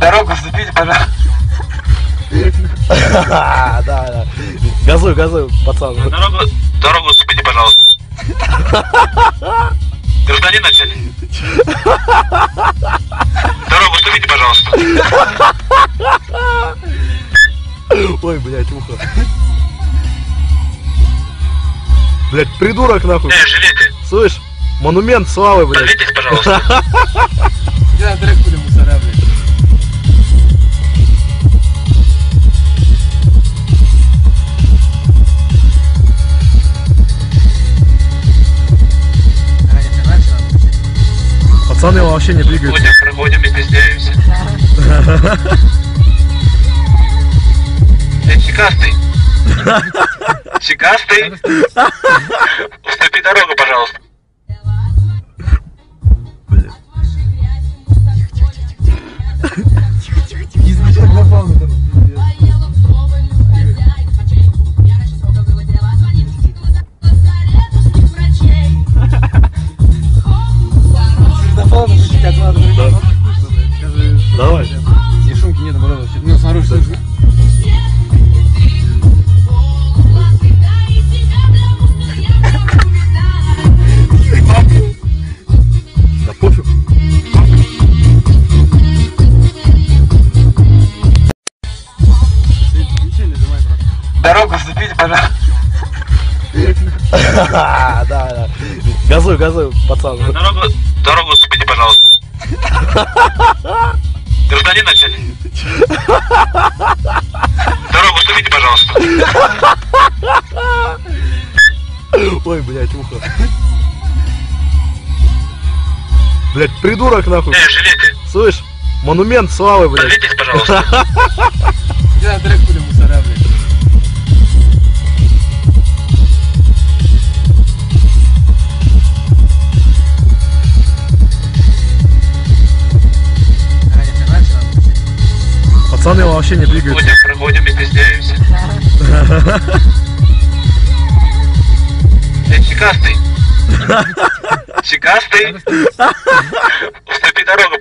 Дорогу уступите, пожалуйста. Да, да. Газуй, газуй, пацан. Дорогу, дорогу уступите, пожалуйста. Гражданин начальник. Дорогу уступите, пожалуйста. Ой, блядь, ухо. Блядь, придурок нахуй. Эй, жилеты, Слышь, монумент славы, блядь. садитесь, пожалуйста. Пацаны вообще не двигаются. Проходим, проходим, не стесняемся. Эй, щекастый. Щекастый. Дорогу уступите, пожалуйста. Да, да. Газуй, газуй, пацан. Дорогу, дорогу уступите, пожалуйста. Гражданин начальник. Дорогу уступите, пожалуйста. Ой, блядь, ухо. Блядь, придурок нахуй. Эй, жилеты, Слышь, монумент славы, блядь. садитесь, пожалуйста. Я трек Пацаны вообще не двигаются. Проходим, проходим, не стесняемся. Эй, щекастый. Щекастый. Уступи дорогу,